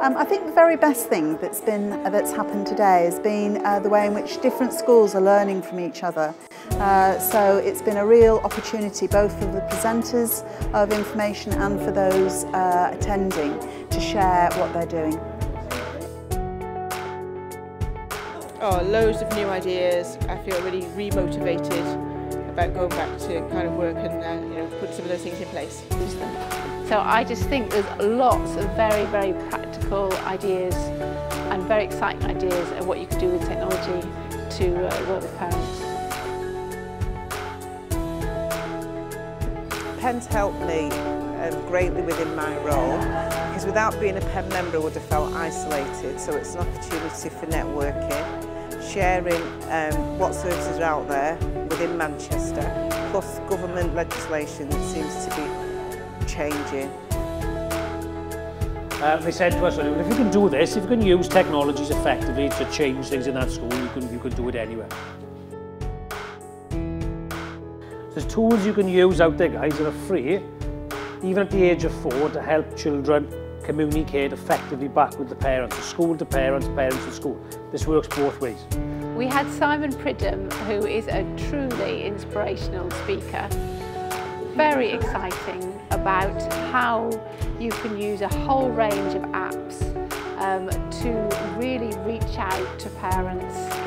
Um, I think the very best thing that's been uh, that's happened today has been uh, the way in which different schools are learning from each other. Uh, so it's been a real opportunity both for the presenters of information and for those uh, attending to share what they're doing. Oh, loads of new ideas. I feel really re-motivated about going back to kind of work and uh, you know put some of those things in place. So I just think there's lots of very, very practical ideas and very exciting ideas of what you can do with technology to uh, work with parents. PEN's helped me um, greatly within my role because without being a Penn member I would have felt isolated so it's an opportunity for networking, sharing um, what services are out there within Manchester plus government legislation that seems to be changing. Uh, they said to us, well, if you can do this, if you can use technologies effectively to change things in that school, you can, you can do it anywhere. There's tools you can use out there, guys, that are free, even at the age of four, to help children communicate effectively back with the parents, the school to parents, parents to school. This works both ways. We had Simon Pridham, who is a truly inspirational speaker very exciting about how you can use a whole range of apps um, to really reach out to parents.